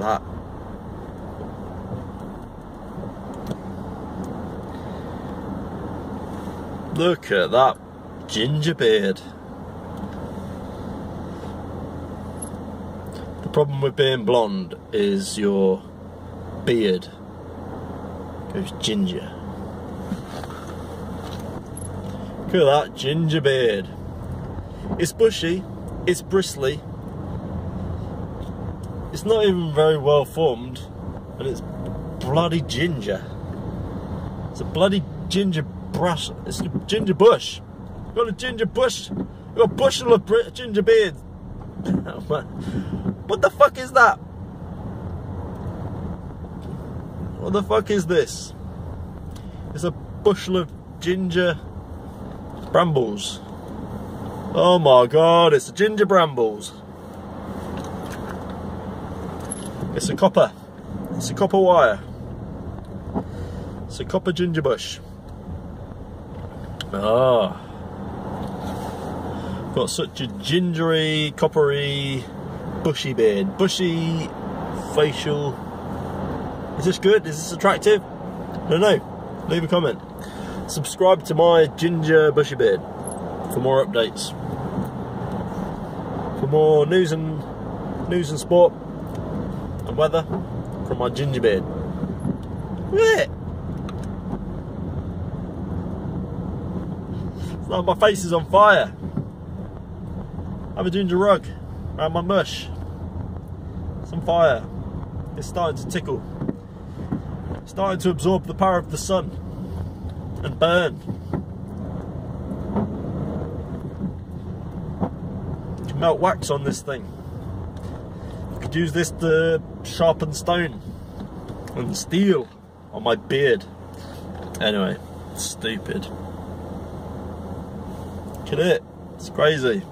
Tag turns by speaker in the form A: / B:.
A: that. Look at that ginger beard. The problem with being blonde is your beard goes ginger. Look at that ginger beard. It's bushy, it's bristly, it's not even very well formed, and it's bloody ginger. It's a bloody ginger brush. It's a ginger bush. You've got a ginger bush. You've got a bushel of ginger beard. what the fuck is that? What the fuck is this? It's a bushel of ginger brambles. Oh my god, it's a ginger brambles. It's a copper. It's a copper wire. It's a copper ginger bush. Ah. Got such a gingery, coppery, bushy beard. Bushy facial. Is this good? Is this attractive? I don't know. Leave a comment. Subscribe to my ginger bushy beard for more updates. For more news and news and sport and weather from my ginger beard. It's like my face is on fire. I have a ginger rug around my mush. Some fire. It's starting to tickle. It's starting to absorb the power of the sun and burn. You can melt wax on this thing. Could use this to sharpen stone and steel on my beard. Anyway, stupid. Look at it. It's crazy.